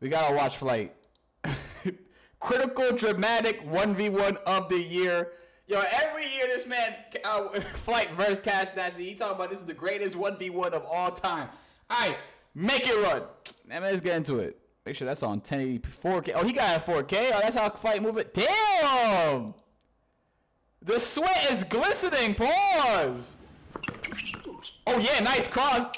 We gotta watch flight. Critical dramatic 1v1 of the year. Yo, every year this man uh, flight versus Cash Nasty. He talking about this is the greatest 1v1 of all time. Alright, make it run. Now let's get into it. Make sure that's on 1080p 4K. Oh, he got it 4K. Oh, that's how flight move it. Damn! The sweat is glistening. Pause. Oh yeah, nice cross.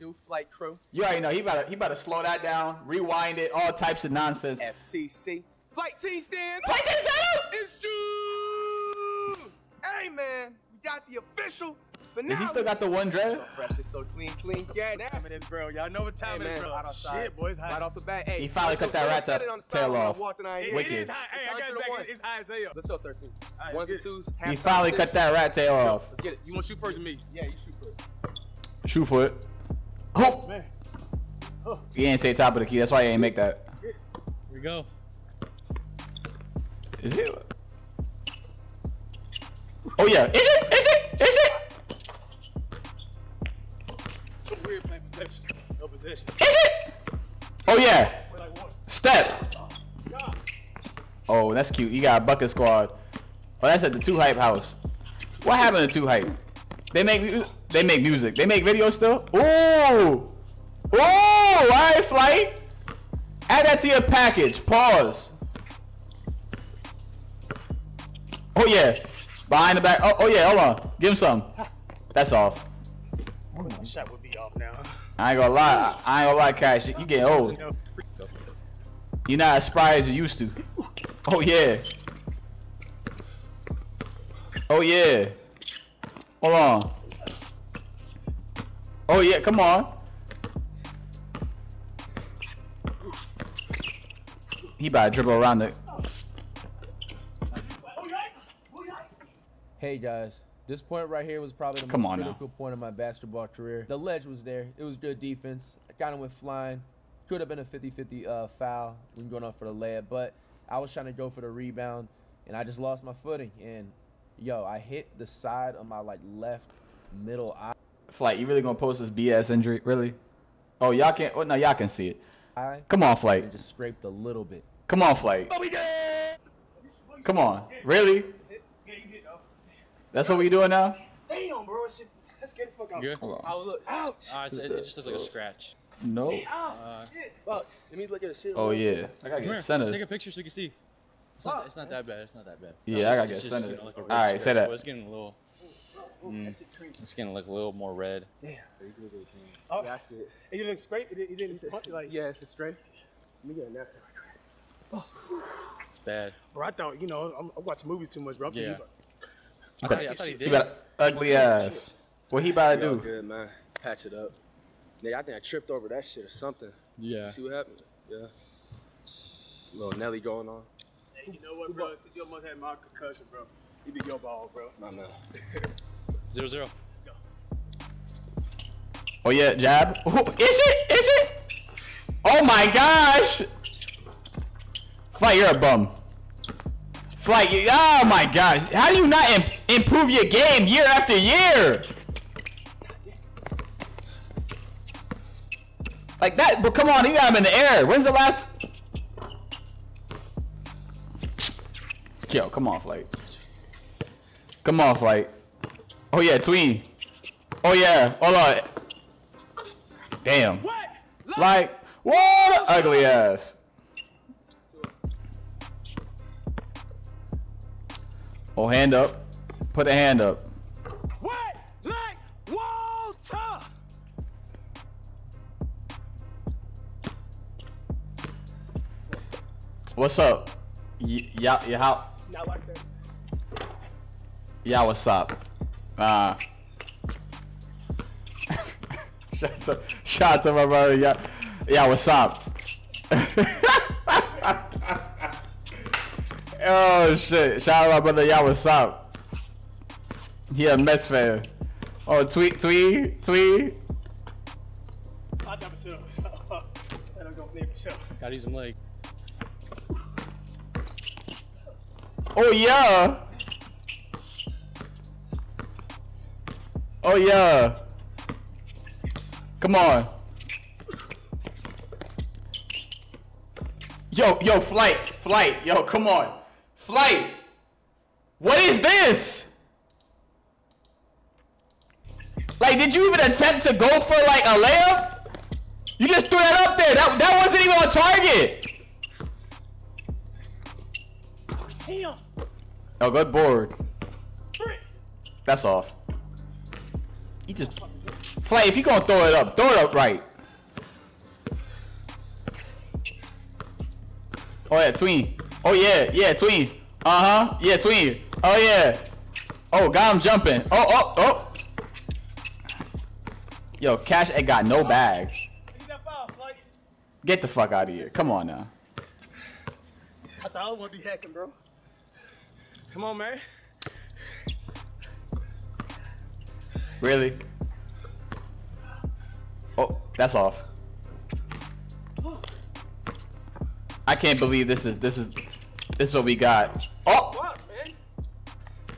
What it do, flight crew? You already know he about to he about to slow that down, rewind it, all types of nonsense. FTC. Flight team stand. Flight team stand up! It's true. Hey man, we got the official. Finale. Is he still got the one dread? So fresh, it's so clean, clean. Yeah, Time it that's is, bro. Y'all know what time Hey, it is, man, bro. out outside. Shit, boys. right off the bat. Hey, He finally cut that So I rat said ta- it on the tail side when I off. walked and I ain't It, hear it Wicked. is high. Hey, I got it back. one. It's high as hell. Let's go 13. Alright, Ones and let's twos. He halftime finally cut that rat tail off. Let's get it. You want to shoot first or me? Yeah, you shoot first. Shoot for foot. Oh! Man. He ain't say top of the key, that's why he ain't make that. Here we go. Is it? Oh yeah. Is it? Is it? Is it? Some weird playing possession. No possession. Is it? Oh yeah. Step. Oh, that's cute. You got a bucket squad. Oh, that's at the 2Hype house. What happened to 2Hype? They make mu- they make music. They make videos still. Ooh. Ooh. All right, flight. Add that to your package. Pause. Oh yeah. Behind the back. Oh, oh yeah. Hold on. Give him some. That's off. Shot would be off now. I ain't gonna lie. I ain't gonna lie, Cash. You getting old. You're not as spry as you used to. Oh yeah. Oh yeah. Hold on. Oh yeah, come on. He about to dribble around the. Hey guys, this point right here was probably the Come most on now. critical point of my basketball career. The ledge was there. It was good defense. I kind of went flying. Could have been a 50-50 uh, foul when going up for the layup, but I was trying to go for the rebound, and I just lost my footing. And yo, I hit the side of my like left middle eye. Flight, you really gonna post this BS injury? Really? Oh, y'all can't. Oh, no, y'all can see it. Come on, and Flight. just scraped a little bit. Come on, Flight. Come on. Really? Yeah, you hit though. That's what we doing now? Damn, bro. Shit. Let's get the fuck out. Good? Hold on. Oh, look. Ouch. Uh, it's, it, it just looks like a scratch. No. Fuck. Let me look at the shit. Oh yeah. I gotta Come get here, centered. take a picture so you can see. It's not, it's not that bad. It's not that bad. Yeah, It's I gotta get just, centered. you like a red Alright, say scratch, that. but It's getting a little. Mm, It's gonna look a little more red. Oh, Yeah, I see it. it didn't scrape. It didn't, it didn't like. Yeah, it's a straight. Let me get a napkin. It's bad. Bro, I thought you know I'm, I watch movies too much, bro. I'm Yeah. thinking, I thought, he- I thought he He did. got ugly ass. What he about to do? good man. Patch it up. Nigga, I think I tripped over that shit or something. Yeah. See what happened? Yeah. Little Nelly going on. Hey, you know what, bro? Since you almost had my concussion, bro, you be your ball, bro. My man. Zero zero. Oh yeah, jab. Ooh, is it? Is it? Oh my gosh! Flight, you're a bum. Flight, you, oh my gosh. How do you not imp- improve your game year after year? Like that, but come on, you got him in the air. When's the last? Yo, come on, Flight. Come on, Flight. Oh yeah, tween. Oh yeah, hold on. Damn. What? Like, what? a Ugly ass. Oh, hand up. Put a hand up. What? Like Walter? What's up? Y- y'all, y'all, how? Not like that. Yeah, what's up? Uh, shout out to, shout out to my brother. Yeah, yeah, what's up? oh shit! Shout out to my brother. Yeah, what's up? He a Mets fan. Oh, tweet, tweet, tweet. I never have. I don't go for sure. Gotta use some leg. Oh yeah. Oh yeah. Come on. Yo, yo, flight, flight, yo, come on, flight. What is this? Like, did you even attempt to go for like a layup? You just threw that up there. That that wasn't even on target. Damn. Oh, good board. That's off. He just Flay, if you gonna throw it up, throw it up right. Oh yeah, tween. Oh yeah, yeah, tween. Uh huh. Yeah, tween. Oh yeah. Oh, got him jumping. Oh, oh, oh. Yo, Cash ain't got no bags. Get the fuck out of here. Come on now. I thought I was gonna be hacking, bro. Come on, man. Really? Oh, that's off. I can't believe this is this is this is what we got. Oh, What, man?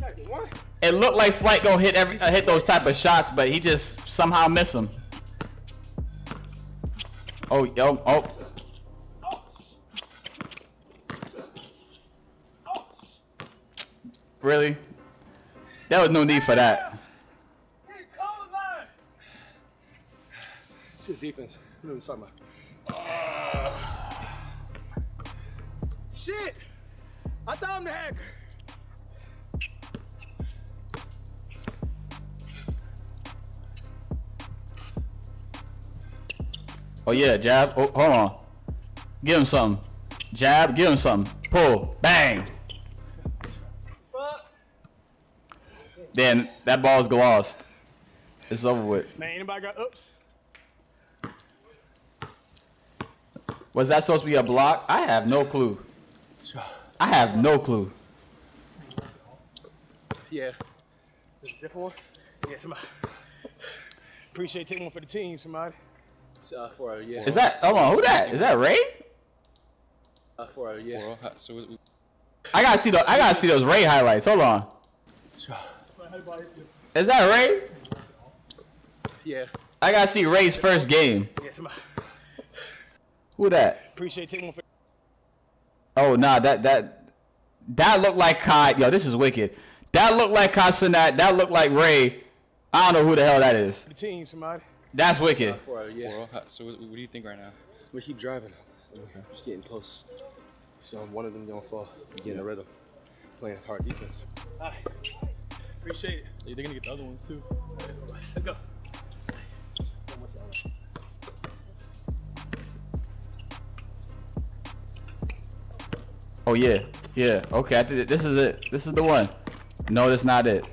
Gotta get one. it looked like Flight gonna hit every uh, hit those type of shots, but he just somehow missed them. Oh, yo, oh. Really? There was no need for that. Hey, call line. It's your defense. You know what I'm talking about. Shit! I thought I'm the hacker. Oh yeah, jab. Oh, hold on. Give him some. Jab. Give him some. Pull. Bang. Fuck. Then that ball's lost. It's over with. Man, anybody got oops? Was that supposed to be a block? I have no clue. I have no clue. Yeah. There's a different one? Yeah, somebody. Appreciate taking one for the team, somebody. It's, uh, for yeah. Is that? Hold on. Who that? Is that Ray? uh, for yeah. Four, oh, so we- I gotta see the. I gotta see those Ray highlights. Hold on. Is that Ray? Yeah. I gotta see Ray's first game. Yeah, somebody. Who that? Appreciate taking one for Oh nah, that that that looked like Kai. Yo, this is wicked. That looked like Kai Cenat. That looked like Ray. I don't know who the hell that is. the team, somebody. That's wicked. For yeah. four, oh, so what what do you think right now? We keep driving. Just getting close. So one of them gonna fall. Getting the rhythm. Playing hard defense. All right. Appreciate it. They're gonna get the other ones too. Let's go. Oh yeah, yeah. Okay, I this is it. This is the one. No, that's not it.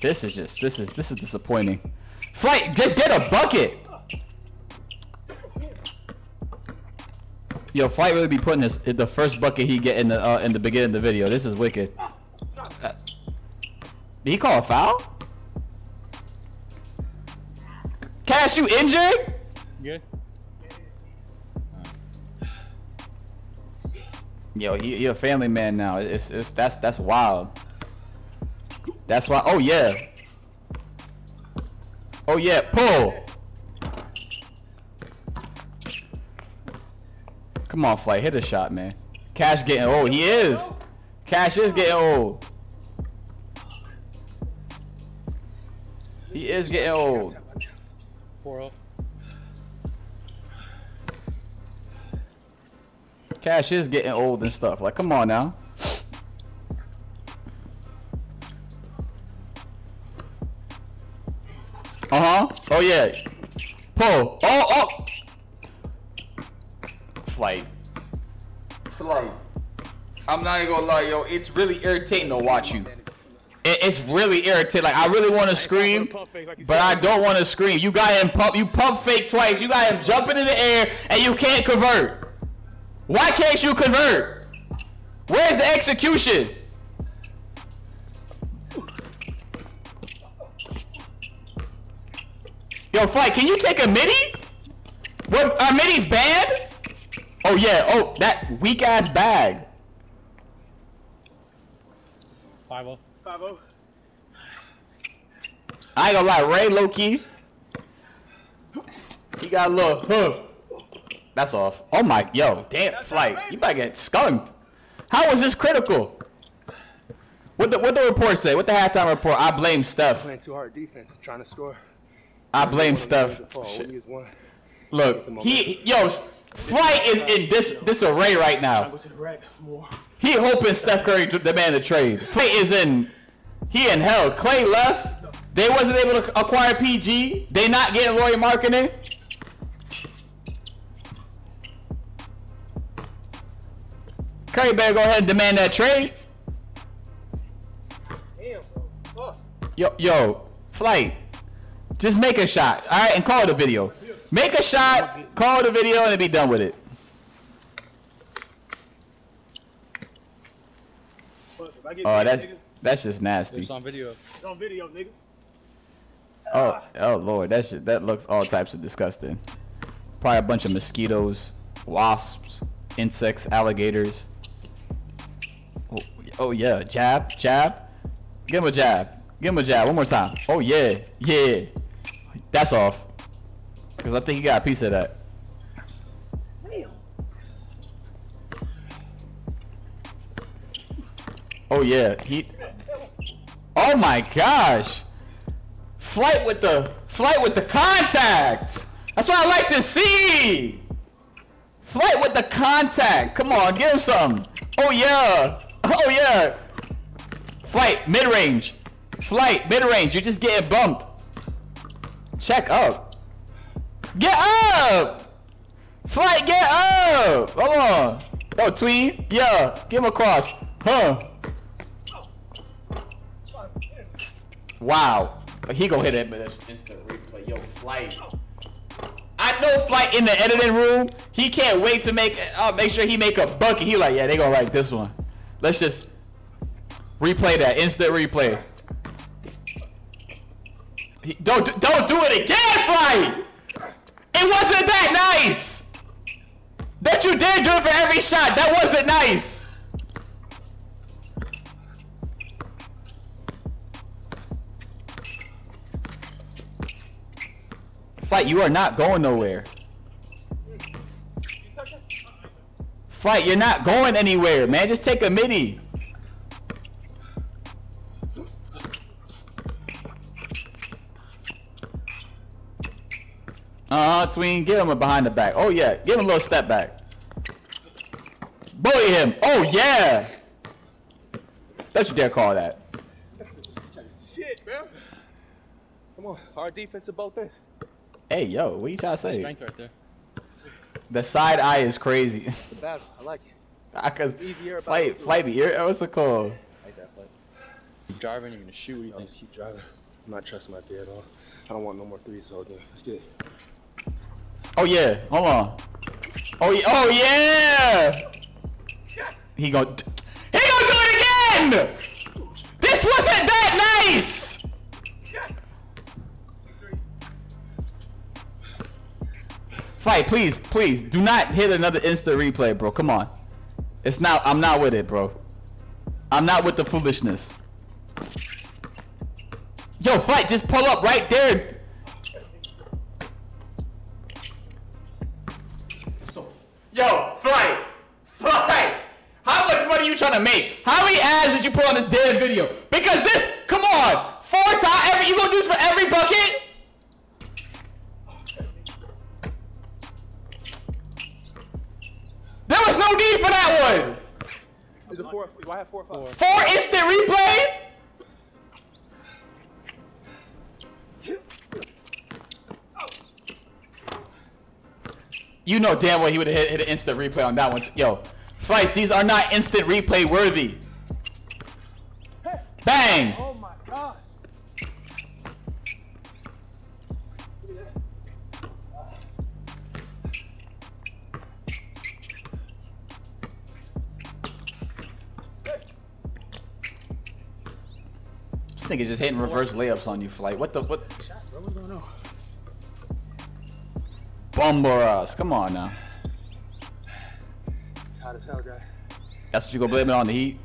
This is just. This is. This is disappointing. Flight, just get a bucket. Yo, Flight really be putting this the first bucket he get in the uh, in the beginning of the video. This is wicked. Uh, did he call a foul? Cash, you injured? Yo, he, he a family man now. It's, it's that's that's wild. That's why. Oh yeah. Oh yeah. Pull. Come on, flight. Hit a shot, man. Cash getting old. He is. Cash is getting old. He is getting old. Four, oh. Cash is getting old and stuff. Like, come on now. Uh huh. Oh yeah. Pull. Oh oh. Flight. Flight. I'm not even gonna lie, yo. It's really irritating to watch you. It, it's really irritating. Like I really want to scream, Pump fake, like you but. I don't want to scream. You got him pump. You pump fake twice. You got him jumping in the air, and you can't convert. Why can't you convert? Where's the execution? Yo, fight. Can you take a midi? What? Are midis banned? Oh yeah. Oh, that weak ass bag. Five, oh. Five oh. I ain't gonna lie, Ray low key. He got a little huh. That's off. Oh my, yo, damn, flight. You might get skunked. How was this critical? What the what the report say? What the halftime report? I blame Steph. Playing too hard defense. I'm trying to score. I blame One of Steph. is. Shit. One. Look, he yo, flight is in dis disarray right now. Go to the rack more. He hoping Steph Curry to demand a trade. Klay is in, he in hell. Klay left. They wasn't able to acquire PG. They not getting Lauri Markkanen. Curry better go ahead and demand that trade. Damn, bro. Yo, yo, flight. Just make a shot, all right, and call it a video. Make a shot, call it a video, and be done with it. Fuck, if I get Oh, that's that's just nasty. It's on video. it's on video, nigga. Oh, ah. oh lord, that shit, that looks all types of disgusting. Probably a bunch of mosquitoes, wasps, insects, alligators. Oh, yeah, jab, jab. Give him a jab. Give him a jab one more time. Oh yeah, yeah. That's off. Cause I think he got a piece of that. Oh yeah, he. Oh my gosh. Flight with the flight with the contact. That's what I like to see. Flight with the contact. Come on, give him some. Oh yeah. Oh yeah. Flight mid range. Flight mid range. You're just getting bumped. Check up. Get up. Flight, get up. Come on. Oh, tween. Yeah. Give him a cross. Huh. Wow. But he gonna hit it, but it's instant replay. Yo, flight. I know flight in the editing room. He can't wait to make uh, make sure he make a bucket. He like, yeah, they gonna like this one. Let's just replay that. Instant replay. Don't do- don't do it again, flight. It wasn't that nice. That you did do it for every shot. That wasn't nice. Fight, you are not going nowhere. Fight, you're not going anywhere, man. Just take a midi. Uh huh, tween. Give him a behind the back. Oh yeah, give him a little step back. Bully him. Oh yeah. Don't you dare call that. Shit, man. Come on. Our defense about this. Hey yo, what you trying to say? Strength right there. The side eye is crazy. The battle. I like it. I ah, cause easier about flight, flight be here. What's it called? I like that fight. You're driving, you're gonna shoot. What do you think? just keep driving. I'm not trusting my three at all. I don't want no more threes, so again, let's get it. Oh yeah, hold on. Oh yeah, oh yeah. He gonna, he gonna do it again. This wasn't that nice. Fight, please, please, do not hit another instant replay, bro. Come on. It's not. I'm not with it, bro. I'm not with the foolishness. Yo, fight, just pull up right there. Yo, fight, Flight! How much money you trying to make? How many ads did you put on this damn video? Because this, come on, four times, every, you gonna do this for every bucket? No need for that one! Is it four? Do I have four or five? Four instant replays? You know damn well he would have hit, hit an instant replay on that one. Yo, Flights, these are not instant replay worthy. Bang! Oh, nigga just hitting reverse layups on you, Flight. What the, what? What's going on? Bumble us. Come on now. It's hot as hell, guy. That's what you gonna blame it on the Heat?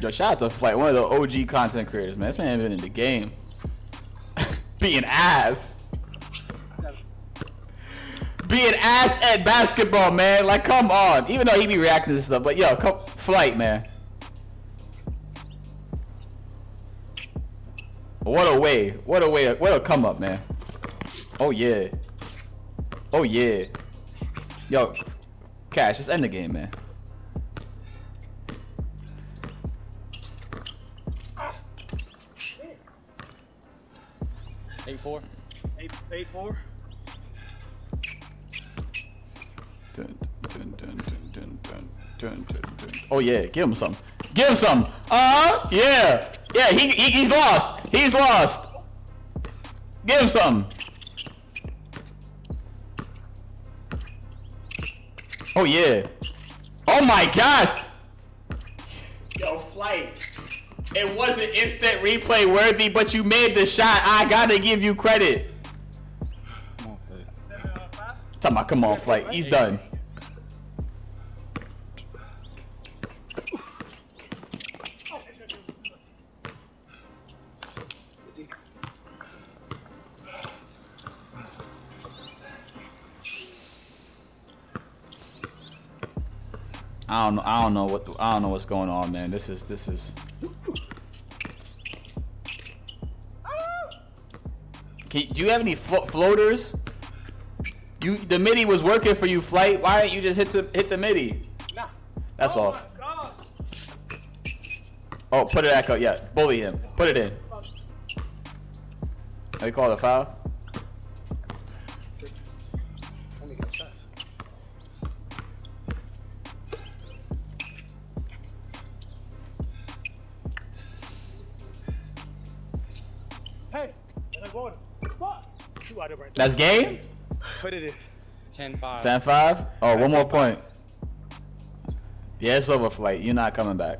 Yo, shout out to Flight, one of the OG content creators, man. This man been in the game. Being ass. Being ass at basketball, man. Like, come on. Even though he be reacting to stuff, but yo, come flight, man. What a way. What a way. What a come up, man. Oh, yeah. Oh, yeah. Yo, Cash, just end the game, man. Eight four. Eight eight four. Dun dun dun dun dun dun dun dun. Oh yeah, give him some. Give him some. Uh huh. Yeah. Yeah. He, he he's lost. He's lost. Give him some. Oh yeah. Oh my gosh. Yo, flight. It wasn't instant replay worthy, but you made the shot. I gotta give you credit. Come on, Flight. Talking about, come on, flight. He's done. I don't know. I don't know what. The, I don't know what's going on, man. This is. This is. Can, do you have any flo floaters? You the midi was working for you, flight. Why didn't you just hit the hit the midi? Nah. That's oh off. Oh, put it back up. Yeah, bully him. Put it in. They call it a foul. That's game. What it is? 10-5. 10 5. Oh, one more point. Yeah, it's over, flight. You're not coming back.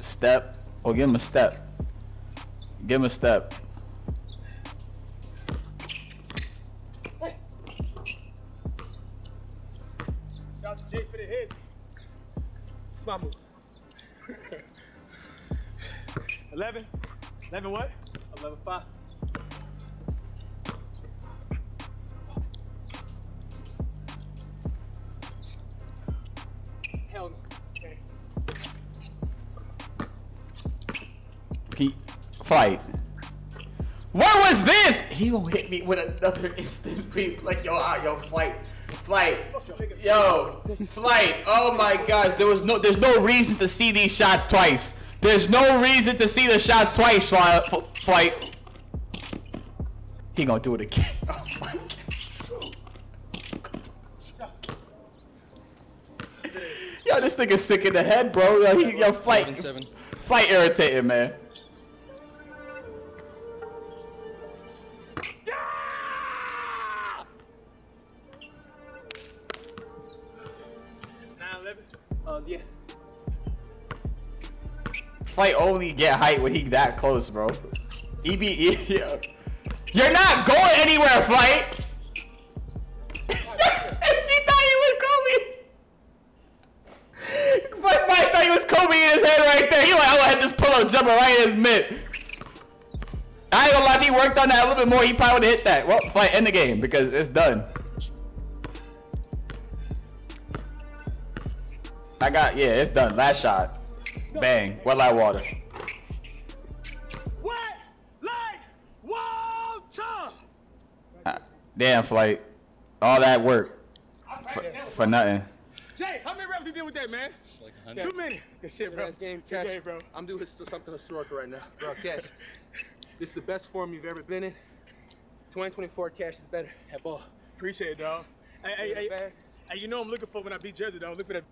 Step. Or give him a step. Give him a step. 11 5. Hell. Okay. He fight. What was this? He gonna hit me with another instant replay. Like yo, ah, yo, flight, flight, yo, flight. Oh my gosh, there was no, there's no reason to see these shots twice. There's no reason to see the shots twice, fly, f- flight. He gonna do it again. Oh my god. Yo, this nigga's sick in the head, bro. Yo, he, yo, flight, 11-7. flight irritating, man. Nine, 11? Uh, yeah. Fight only get height when he that close, bro. EB, yeah. You're not going anywhere, fight. he thought he was Kobe. Fight thought he was Kobe in his head right there. He like, I'm gonna hit this pull-up jumper right in his mid. I ain't gonna lie, if he worked on that a little bit more, he probably would've hit that. Well, fight, end the game because it's done. I got, yeah, it's done. Last shot. Bang. Wet like water. Damn, flight. All that work for, for nothing. Jay, how many reps you did with that, man? Like 100. Too many. Good shit, bro. Last game, Good game, bro. I'm doing his- something historical right now. Bro, Cash. this is the best form you've ever been in. 2024 Cash is better at ball. Appreciate it, dog. Hey, hey, hey, Bag. hey, you know I'm looking for when I beat Jersey, dog. Look for that